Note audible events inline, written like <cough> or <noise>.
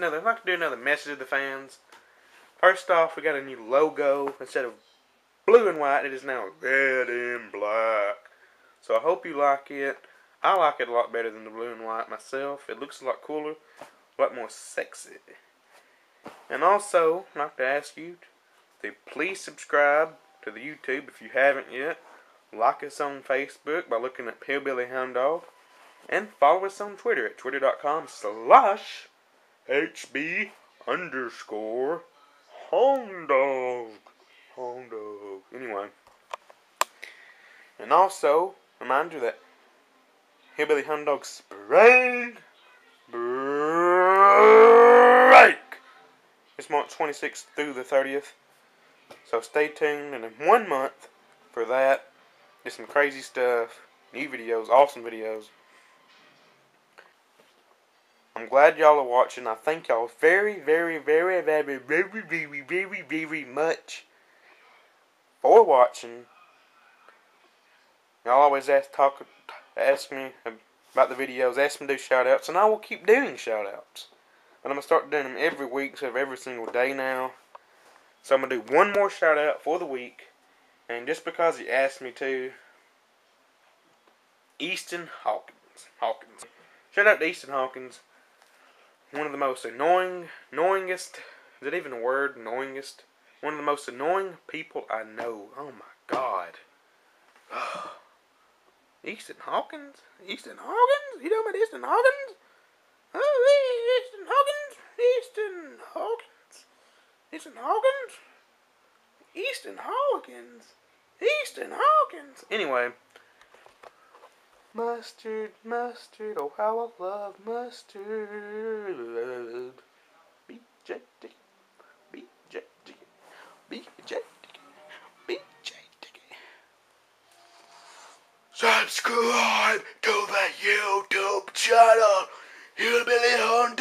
Another, I'd like to do another message to the fans. First off, we got a new logo. Instead of blue and white, it is now red and black. So I hope you like it. I like it a lot better than the blue and white myself. It looks a lot cooler, a lot more sexy. And also, I'd like to ask you to please subscribe to the YouTube if you haven't yet. Like us on Facebook by looking at Hillbilly Hound Dog. And follow us on Twitter at twitter.com slash HB underscore Hound Dog. Hound Dog. Anyway. And also, remind you that Hillbilly Hound Dog Spring Break it's March 26th through the 30th. So stay tuned and in one month for that. There's some crazy stuff, new videos, awesome videos. I'm glad y'all are watching. I thank y'all very, very, very, very, very, very, very, very much for watching. Y'all always ask talk, ask me about the videos, ask me to do shout outs, and I will keep doing shout outs. But I'm going to start doing them every week, so every single day now. So I'm going to do one more shout out for the week. And just because he asked me to, Easton Hawkins. Hawkins. Shout out to Easton Hawkins. One of the most annoying, annoyingest, is it even a word, annoyingest? One of the most annoying people I know. Oh my god. <sighs> Easton Hawkins? Easton Hawkins? You know about Easton Hawkins? Oh, Easton Hawkins? Easton Hawkins? Easton Hawkins? Easton Hawkins? Easton Hawkins? Anyway. Mustard, mustard, oh how I love mustard. BJ Dick, BJ Dick, BJ Dick, BJ Dick. Subscribe to the YouTube channel, Hillbilly rah!